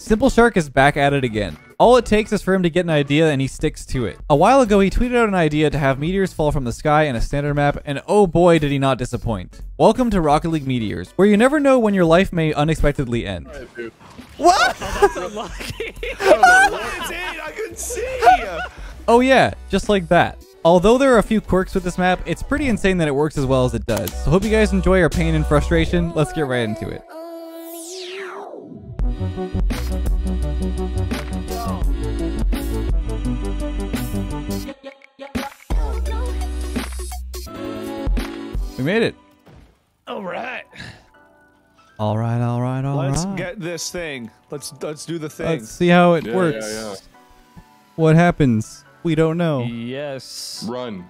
Simple Shark is back at it again. All it takes is for him to get an idea and he sticks to it. A while ago, he tweeted out an idea to have meteors fall from the sky in a standard map, and oh boy did he not disappoint. Welcome to Rocket League Meteors, where you never know when your life may unexpectedly end. Alright, dude. What? That's unlucky. I couldn't see. Oh yeah, just like that. Although there are a few quirks with this map, it's pretty insane that it works as well as it does. So hope you guys enjoy our pain and frustration. Let's get right into it. We made it. All right. All right, all right, all right. Let's get this thing. Let's let's do the thing. Let's see how it Yeah, works. yeah, What happens? We don't know. Yes. Run,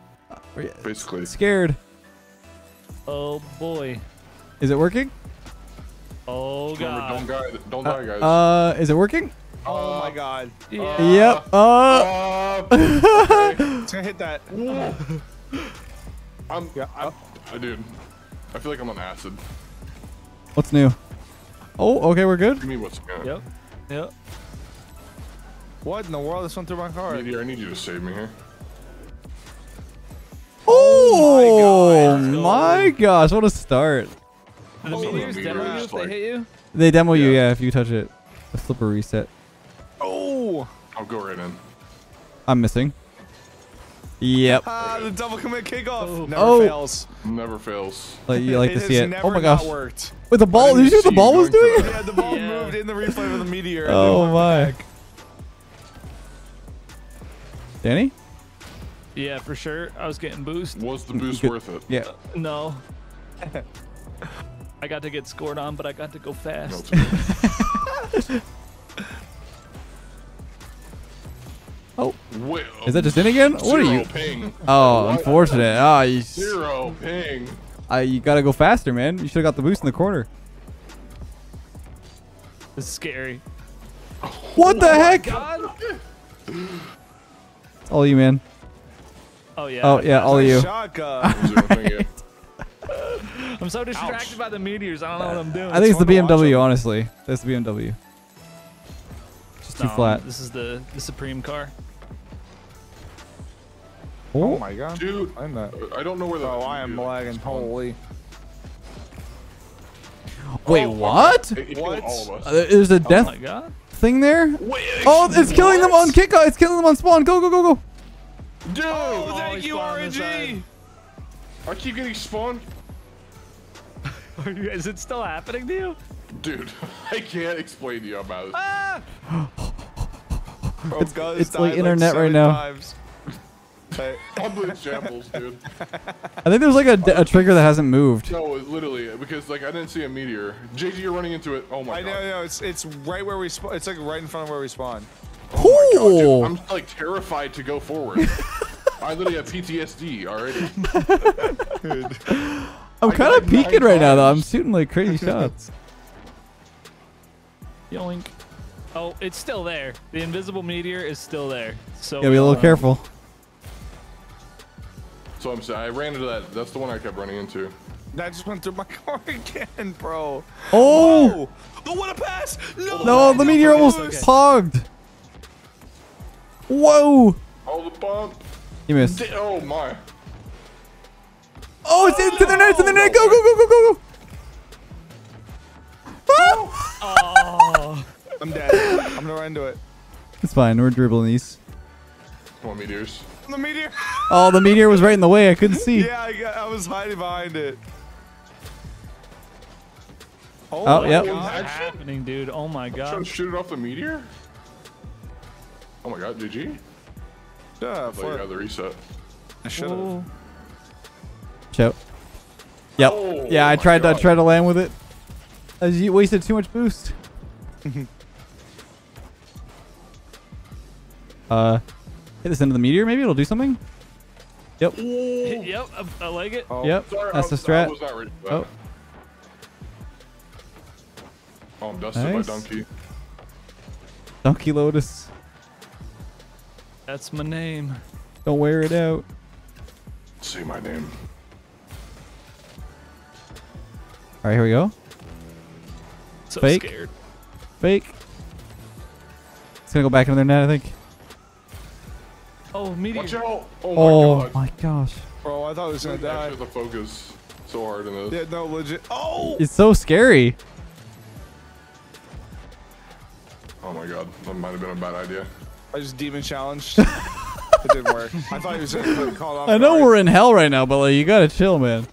basically. Scared. Oh boy. Is it working? Oh Remember, don't, god. die, don't die, guys. Uh, is it working? oh my god. Yeah. yep. Uh, Uh, It's gonna hit that. I'm, Yeah. I'm, uh, dude. I feel like I'm on acid. what's new? Oh, okay, we're good. Give me what's going Yep. Yep. What in the world? This went through my car. Meteor, I need you to save me here. Oh my my gosh, what a start. The Oh, meteors the demo you meteors, if they like- hit you? They demo you, Yeah. yeah, if you touch it. The flipper reset. Oh. I'll go right in. I'm missing. Yep. Ah, the double commit kickoff. Oh. Never Oh. fails. Never fails. Like you like to see it. Oh my gosh. Worked. With the ball, didn't you see what the ball was doing? Yeah, the ball Yeah. moved in the replay of the meteor. Oh my. went back. Danny? Yeah, for sure. I was getting boost. Was the boost Good- worth it? Yeah. No. I got to get scored on, but I got to go No, fast. Oh, Wait, is that just in again? What are you? ping. Oh, What? unfortunate. Ah, you, Zero ping. I, you gotta go faster, man. You should have got the boost in the corner. This is scary. What the heck? God. All you, man. Oh yeah. Oh yeah, all you. Shotgun. Yeah. I'm so distracted Ouch. by the meteors. I don't know what I'm doing. I think it's the fun to watch BMW, honestly. That's the BMW. Just too flat. This is the the supreme car. Oh my god. Dude, I'm that. I don't know where the. Oh, I am lagging. Holy. Wait, Oh, what? It, it What? all of us. Uh, There's a Oh death my god. thing there? Wait, Oh, it's killing them on kick. It's killing them on spawn. Go, go, go, go. Dude, Oh, thank he's you, spawning RNG. inside. I keep getting spawned. Are you, is it still happening to you? Dude, I can't explain to you about it. Ah! Bro, It's- it's like died internet right now. Times. Hey, I'm in shambles, dude. I think there's like a, a trigger that hasn't moved. No, it literally, because like I didn't see a meteor. JG, you're running into it. Oh my I god. I know, no, it's it's right where we spawn. It's like right in front of where we spawn. Oh my god, dude. I'm like terrified to go forward. I literally have PTSD already. I'm kind of peeking right now, though. I'm shooting like crazy shots. Yoink. Oh, it's still there. The invisible meteor is still there. So Gotta be a little uh, careful. So I'm saying I ran into that. That's the one I kept running into. That just went through my car again, bro. Oh! Oh, what a pass! No, No, the meteor almost okay. pogged. Whoa! Oh, the bomb. You missed. Di- Oh my. Oh, it's, it's in the net! It's in the net! Go, go, go, go, go, go! Ah! Oh. I'm dead. I'm gonna run into it. It's fine. We're dribbling these. Come on, meteors. The meteor. Oh, the meteor was right in the way. I couldn't see. yeah, I, got, I was hiding behind it. Oh, Oh, yep. What's happening, dude? Oh my Trying god. to shoot it off the meteor. Oh my god, GG. Yeah, I thought you flip. had the reset. I should have. Oh. Yep. Oh, yeah, I my tried to try to land with it. As you wasted too much boost. uh, hit this into the meteor. Maybe it'll do something. Yep. Yep, I, I like it. Oh, Yep. Sorry, That's I, the was- strat. was not ready for that. Oh. Oh, I'm dusted Nice. by Donkey. Donkey Lotus. That's my name. Don't wear it out. Say my name. All right, here we go. So Fake. scared. Fake. It's gonna go back into their net, I think. Oh, meteor. Watch out! Oh my Oh god. my gosh. Bro, I thought it was gonna die. actually have to focus so hard in this. Yeah, no, legit. Oh! It's so scary. Oh my god, that might have been a bad idea. I just demon challenged. it didn't work. I thought he was gonna put call off. I know guard. we're in hell right now, but like you gotta chill, man.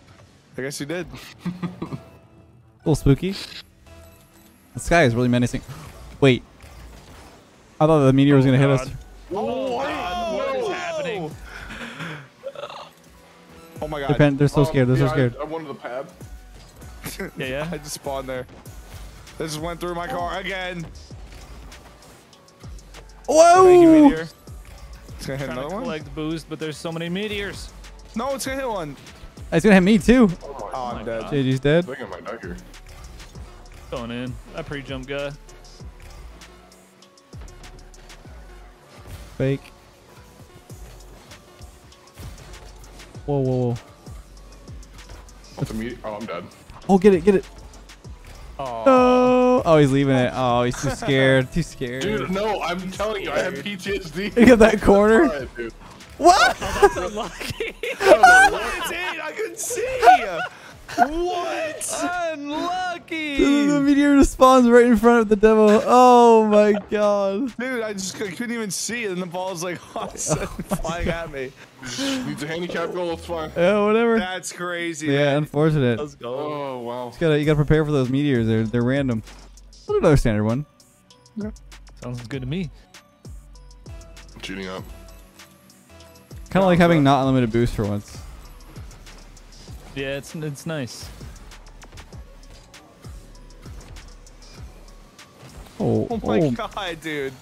I guess you did. A little spooky. The sky is really menacing. Wait. I thought the meteor was gonna hit oh us. Oh my They're, god. pan- they're so Um, scared. They're yeah, so scared. I, I wanted the pad. Yeah, yeah. I just spawned there. This just went through my car again. Thank you, Whoa! meteor. It's gonna hit Trying to another one. collect boost, but there's so many meteors. No, it's gonna hit one. It's gonna hit me too. Oh my Oh, god. I'm dead. God. JG's I dead. think I might die here. Going in. That pre-jump guy. Fake. Whoa, whoa, whoa. What's the? Oh, I'm dead. Oh, get it, get it. Oh. Oh, oh, he's leaving it. Oh, he's too scared. Too scared. Dude, no, I'm telling you, I have PTSD. Look at that corner. Alright, dude. What? That's unlucky. It's in. I couldn't see. what? unlucky. the meteor just spawns right in front of the demo. Oh my god. Dude, I just I couldn't even see it, and the ball's like flying at me. Needs a handicap goal, it's fine. Yeah, whatever. That's crazy. Yeah, man. unfortunate. Let's go. Oh, wow. You gotta, you gotta prepare for those meteors. They're, they're random. What another standard one? Yeah. Sounds good to me. Cheating up. Kind of like having not unlimited boost for once. Yeah, it's it's nice. Oh, Oh my oh, god, dude.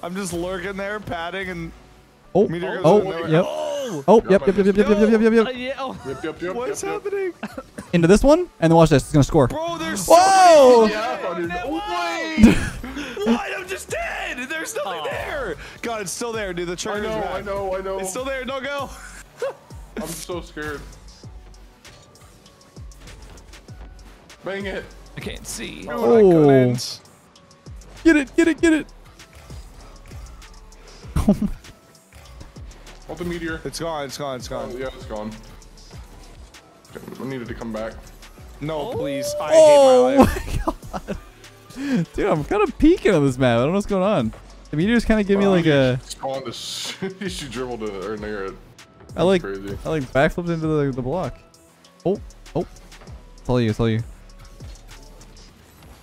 I'm just lurking there, padding, and oh, meteor goes oh, out yep. Oh, Oh, yep, yep, yep, yep, yep, yep, yep, yep, Uh, yep. yeah. Oh. Yep, yep, yep. what's yep, yep. happening? Into this one, and then watch this. It's gonna score. Bro, there's so Whoa! Yeah, Wait! What? I'm just dead. There's nothing Oh. there. God, it's still there, dude. The I know, back. I know, I know. It's still there. Don't go. I'm so scared. Bang it. I can't see. Dude, I Oh. Get it, get it, get it. Hold the meteor. It's gone. It's gone. it's gone. Oh, yeah, it's gone. I needed to come back. No, oh. please. I Oh hate my life. my god. Dude, I'm kind of peeking on this map. I don't know what's going on. The meteors kind of give me Oh, like you a, Spawned this. she dribbled it or near it. I like, crazy. I like backflips into the, the block. Oh, oh. It's all you, it's all you.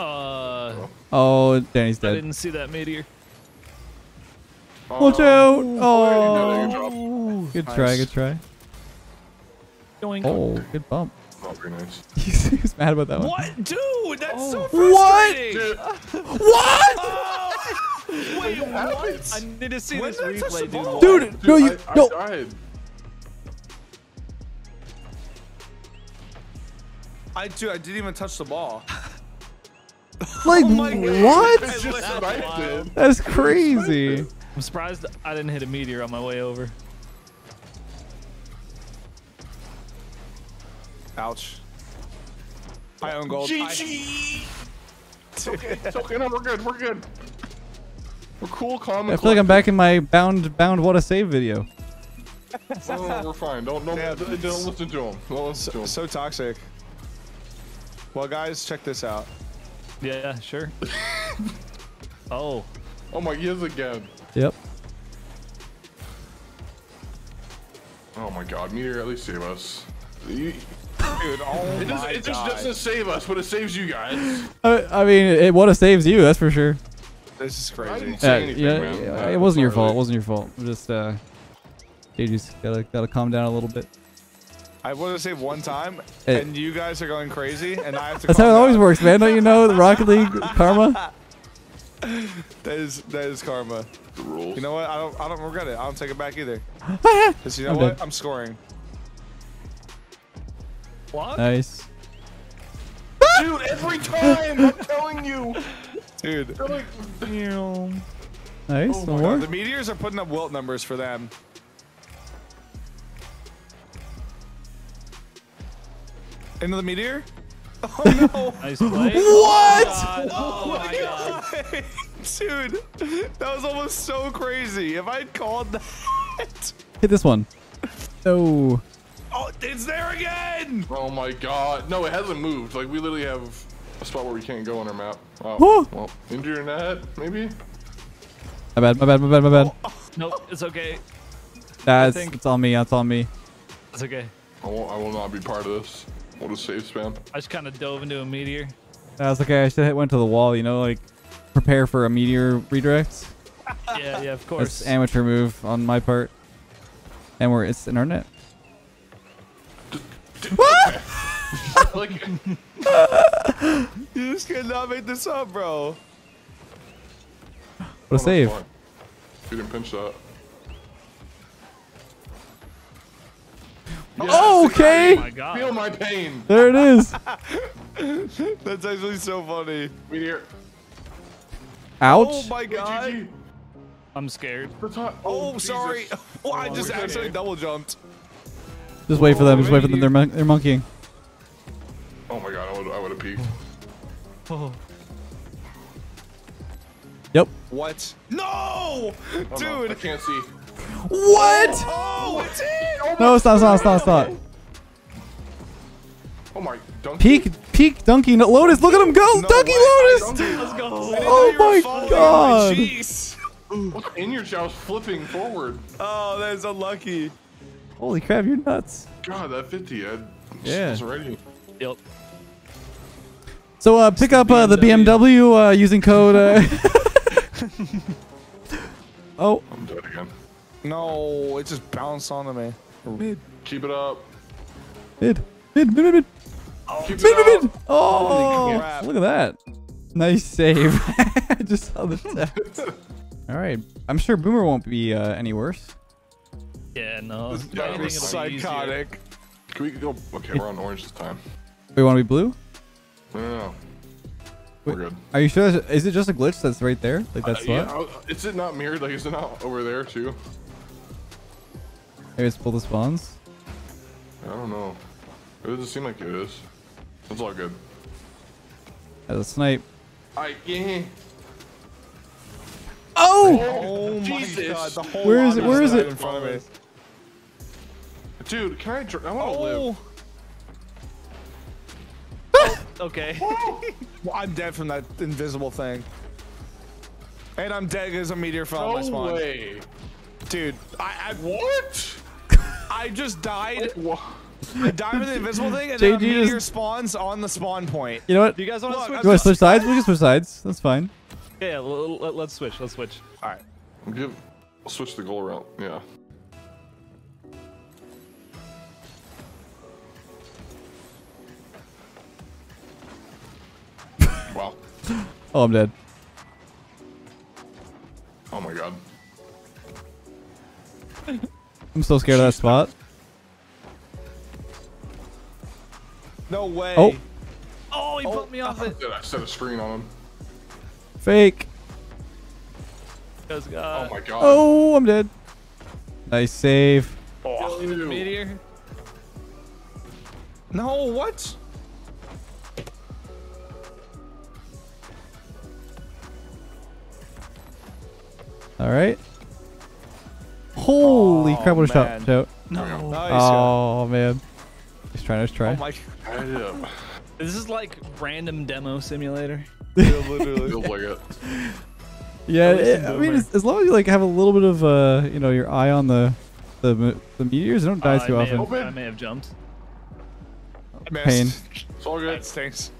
Uh, Oh, Danny's dead. I didn't see that meteor. Watch Um, out! Good Oh, job. good Nice. try, good try. Going. Oh, good bump. Not very nice. He's, he's mad about that one. What, dude? That's so What? frustrating. Dude, What? Oh, wait, what? I need to see When this did I touch the replay, dude. Dude, dude, no, you, I, no. I died. I dude, I didn't even touch the ball. Like, Oh my what? It's just That's sniped wild. That's crazy. I'm surprised I didn't hit a meteor on my way over. Ouch. I own gold. I- GG. It's okay. It's okay. No, we're good. We're good. We're cool, calm. I and feel like I'm back in my bound, bound, what a save video. collected. No, no, we're fine. Don't, don't, Yeah, don't, don't listen to him. Don't listen to him. so toxic. Well, guys, check this out. Yeah, sure. oh, Oh my, he is again. Yep. Oh my God, meteor, at least save us. You- Dude, oh It, does, my it just doesn't save us, but it saves you guys. I, I mean, it, what a saves you, that's for sure. This is I crazy. didn't say Yeah, anything, yeah, man. yeah, Uh, it wasn't your fault. It wasn't your fault. I'm just, uh, JG's gotta, gotta calm down a little bit. I want to save one time, It- and you guys are going crazy, and I have to. That's how calm it always down. works, man. Don't you know the Rocket League karma? That is that is karma. The rules. You know what? I don't I don't regret it. I don't take it back either. Cause you know I'm what? dead. I'm scoring. what? nice. Dude, every time! I'm telling you! Dude. They're like, Nice. Oh One my more. The meteors are putting up wilt numbers for them. Into the meteor? Oh no! Nice play. What? Oh, god, Oh my god. Dude, that was almost so crazy. If I'd called that. Hit this one. No. Oh, it's there again. Oh my god. No, it hasn't moved. Like, we literally have a spot where we can't go on our map. Oh, Whoa. well, into your net, maybe? My bad, my bad, my bad, my bad. Nope, it's okay. That's think- it's on me, that's on me. It's okay. I, won't, I will not be part of this. What a save spam. I just kind of dove into a meteor. That's okay, I should have went to the wall, you know, like prepare for a meteor redirect. Yeah, yeah, of That's course. amateur move on my part. And we're it's in our net. like, You just cannot make this up, bro. What a save. You didn't pinch that. Oh, okay. Oh my god. Feel my pain. There it is. That's actually so funny. Meteor. Ouch. Oh my god. GG. I'm scared. The top. Oh, oh sorry. Oh, I oh, just we could've. accidentally double jumped. Just wait for them. Just wait for them. They're, mon- they're monkeying. Oh my god, I would, I would have peeked. Oh. Yep. What? No! Dude! I can't see. What? Oh, it's in! No, it's not. It's not. It's not. It's not. Oh my, dunk. Peak, peak, Donkey, no, Lotus. Look at him go, No Donkey way. Lotus. Let's go. Oh my god. Jeez. What's in your jaw? Flipping forward. Oh, that's unlucky. Holy crap, you're nuts. God, that 50, I Yeah. was ready. Yep. So uh, pick up uh, the BMW uh, using code. Uh... oh, I'm dead again. No, it just bounced onto me. mid, Keep it up. mid, mid, mid, mid, mid, Keep mid, it mid, up. mid. Oh, crap. look at that. Nice save. I just saw the text. All right, I'm sure Boomer won't be uh, any worse. Yeah, no. This If guy anything, was it'll be. Psychotic. Can we go? Okay, we're on orange this time. We want to be blue? No, no, no. We're Wait. good. Are you sure? Is it just a glitch that's right there? Like Uh, that's yeah, what? I- is it not mirrored? Like, is it not over there too? Maybe it's pull the spawns. I don't know. It doesn't seem like it is. It's all good. As a snipe. I yeah. Oh! Oh, oh my Jesus. god, the whole Where is it? Where is it? in front of me. Dude, can I? Dr- I want to live. Oh, Okay. well, I'm dead from that invisible thing. And I'm dead because a meteor fell on my No spawn. way. Dude, I, I What? I just died. I died with the invisible thing, and then a meteor just- spawns on the spawn point. You know what? Do you guys want to switch? You want to switch sides? We can switch sides. That's fine. Yeah, yeah l- l- let's switch. Let's switch. All right. Give. I'll switch the goal around. Yeah. wow. Oh, I'm dead. Oh my god. I'm so scared of that spot. No way. Oh. Oh, he put me off oh. it. Did I set a screen on him? Fake. Because, Oh my god. Oh, I'm dead. Nice save. oh, meteor. No, what? All right. Holy Oh, crap! What a man. shot! Shout. No. Nice. Oh man. Let's try. Let's try. Oh my. I did it. This is like random demo simulator. Literally. Like it. yeah. it- I mean, as, as long as you like have a little bit of uh, you know, your eye on the the the meteors, they don't die Uh, too I, often. have, I may have jumped. Missed. Pain. It's all good. That stinks.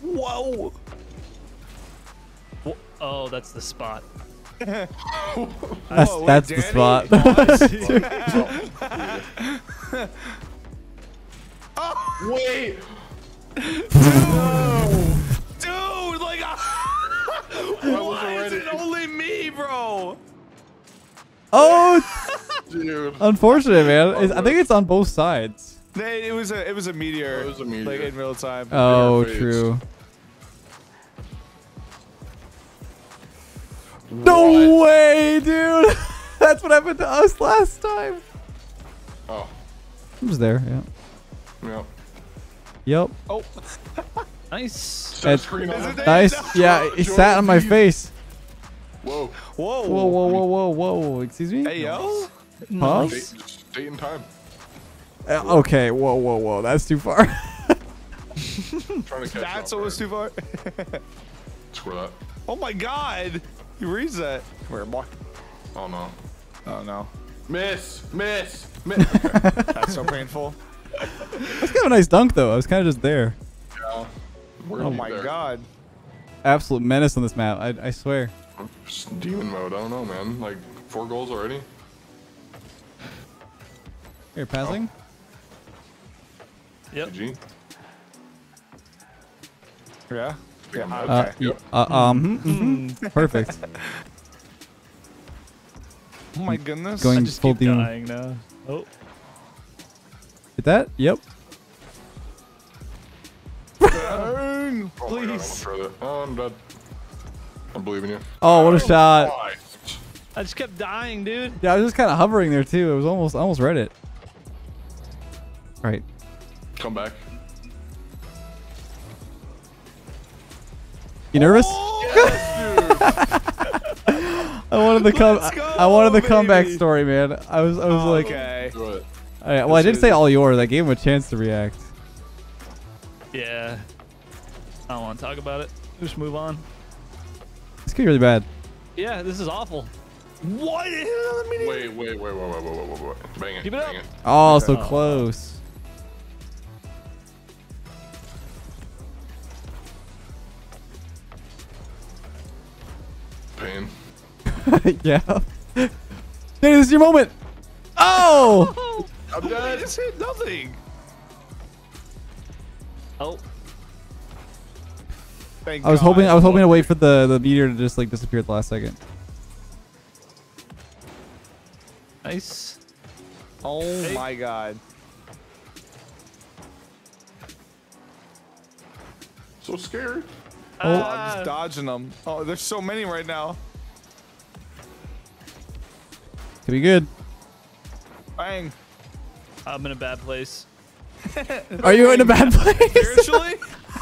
Whoa. Oh, that's the spot. That's Whoa, wait, that's the Danny? spot. Wait. Dude, like, why is it only me, bro? oh, Dude. unfortunate, man. It's- I think it's on both sides. It was a it was a meteor. It was a meteor. Like in real time. Oh, face. true. No way, dude. That's what happened to us last time. Oh. Who's there? Yeah. Yeah. Yep. Oh. Nice. Set It's- screen on. Nice. Yeah, he sat on my face. Whoa. Whoa. Whoa, whoa, whoa, whoa, whoa. Excuse me? Hey, yo. Pause? Date, date and time. Uh, okay, whoa, whoa, whoa. That's too far. to catch That's up, what was too far. Square that. oh my god. You reset. Come here, boy. Oh no. Oh no. Miss. Miss. Miss. That's so painful. That's kind of a nice dunk, though. I was kind of just there. yeah. Oh my there. god. Absolute menace on this map. I, I swear. Demon mode. I don't know, man. Like four goals already. Here, passing. Oh. Yep. GG. Yeah. Yeah. Uh, okay. y- uh, um. Mm-hmm, mm-hmm. Mm-hmm. Perfect. oh my goodness. Going- I just full keep demon. dying now. Oh. Hit that? Yep. Burn, Oh my God, I please. almost tried it. Oh, I'm dead. I believe in you. Oh, what a oh shot. Why? I just kept dying, dude. Yeah, I was just kind of hovering there, too. It was almost, I almost read it. Right. Come back. You nervous? Oh, I wanted the come. Go, I wanted the comeback story, man. I was, I was like, okay. Do. All right, well, I didn't say all yours. I gave him a chance to react. Yeah. I don't want to talk about it. Just move on. This could be really bad. Yeah, this is awful. What? Hit another mini- Wait, wait, wait, wait, wait, wait, wait, wait, wait. Bang it. Keep it bang up. it. Oh, so Oh. close. yeah. Hey, this is your moment. Oh! I'm I dead. just hit nothing. Oh. Thank I was God. hoping. I was hoping to wait for the the meteor to just like disappear at the last second. Nice. Oh Hey. my god. So scared. Oh, I'm Ah. just dodging them. Oh, there's so many right now. Could be good. Bang. I'm in a bad place. Are you in a bad place? Spiritually?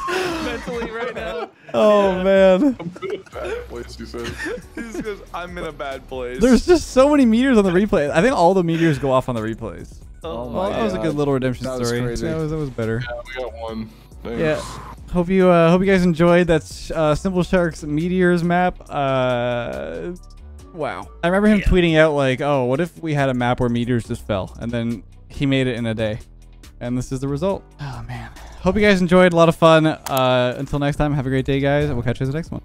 Mentally right now. oh man. I'm good at that place, he said. He's goes, I'm in a bad place. There's just so many meteors on the replay. I think all the meteors go off on the replays. Oh, Well, my that was a good little redemption That was story. crazy. That was that was better. Yeah, we got one. Thanks. Yeah. Hope you uh, hope you guys enjoyed that uh, Simple Sharks meteors map. Uh, wow. I remember him Yeah. tweeting out like, "Oh, what if we had a map where meteors just fell?" And then he made it in a day, and this is the result. Oh man. Hope you guys enjoyed. A lot of fun. Uh, until next time, have a great day, guys. and We'll catch you in the next one.